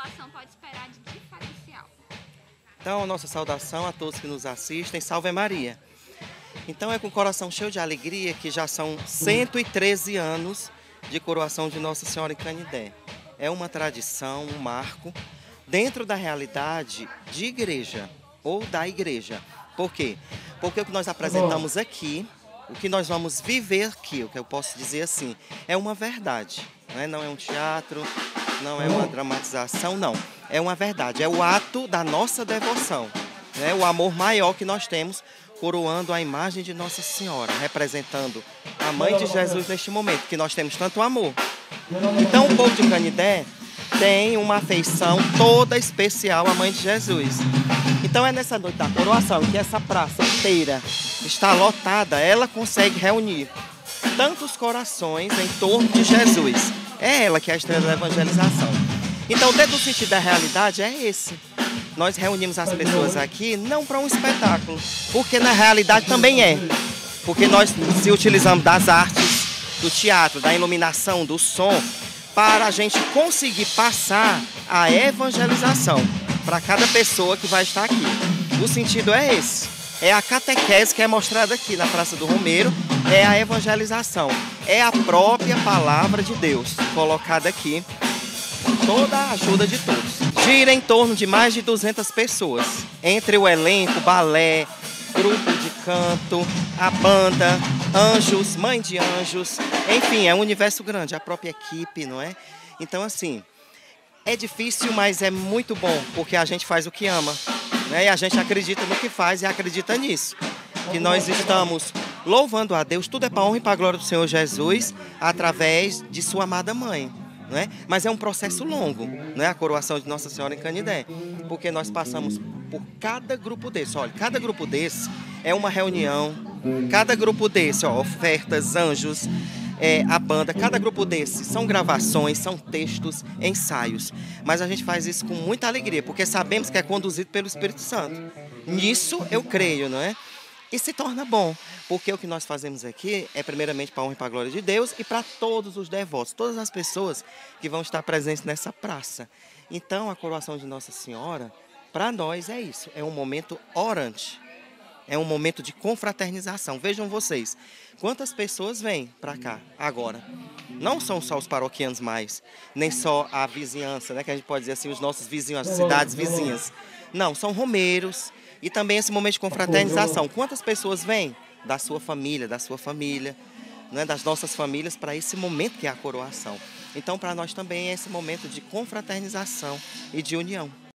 população pode esperar de diferencial? Então, a nossa saudação a todos que nos assistem. Salve Maria. Então, é com o coração cheio de alegria que já são 113 anos de coroação de Nossa Senhora em Canidé. É uma tradição, um marco dentro da realidade de igreja ou da igreja. Por quê? Porque o que nós apresentamos aqui, o que nós vamos viver aqui, o que eu posso dizer assim, é uma verdade. Não é, não é um teatro, não é uma dramatização, não. É uma verdade, é o ato da nossa devoção, né? o amor maior que nós temos coroando a imagem de Nossa Senhora, representando a mãe de Jesus neste momento, que nós temos tanto amor. Então o povo de Canidé tem uma afeição toda especial à mãe de Jesus. Então é nessa noite da coroação que essa praça inteira está lotada, ela consegue reunir tantos corações em torno de Jesus. É ela que é a estrela da evangelização. Então, dentro do sentido da realidade, é esse. Nós reunimos as pessoas aqui não para um espetáculo, porque na realidade também é. Porque nós se utilizamos das artes, do teatro, da iluminação, do som, para a gente conseguir passar a evangelização para cada pessoa que vai estar aqui. O sentido é esse. É a catequese que é mostrada aqui na Praça do Romeiro, é a evangelização, é a própria palavra de Deus colocada aqui toda a ajuda de todos. Gira em torno de mais de 200 pessoas, entre o elenco, balé, grupo de canto, a banda, anjos, mãe de anjos, enfim, é um universo grande, a própria equipe, não é? Então, assim, é difícil, mas é muito bom, porque a gente faz o que ama, né? E a gente acredita no que faz e acredita nisso. Que nós estamos louvando a Deus, tudo é para honra e para glória do Senhor Jesus, através de sua amada mãe. Né? Mas é um processo longo, né? a coroação de Nossa Senhora em Canidé, porque nós passamos por cada grupo desse. Olha, cada grupo desse é uma reunião, cada grupo desse, ó, ofertas, anjos, é, a banda, cada grupo desses são gravações, são textos, ensaios. Mas a gente faz isso com muita alegria, porque sabemos que é conduzido pelo Espírito Santo. Nisso eu creio, não é? E se torna bom, porque o que nós fazemos aqui é primeiramente para a honra e para a glória de Deus e para todos os devotos, todas as pessoas que vão estar presentes nessa praça. Então, a coroação de Nossa Senhora, para nós é isso, é um momento orante. É um momento de confraternização. Vejam vocês, quantas pessoas vêm para cá agora. Não são só os paroquianos mais, nem só a vizinhança, né, que a gente pode dizer assim, os nossos vizinhos, as cidades vizinhas. Não, são romeiros e também esse momento de confraternização. Quantas pessoas vêm da sua família, da sua família, né, das nossas famílias para esse momento que é a coroação. Então, para nós também é esse momento de confraternização e de união.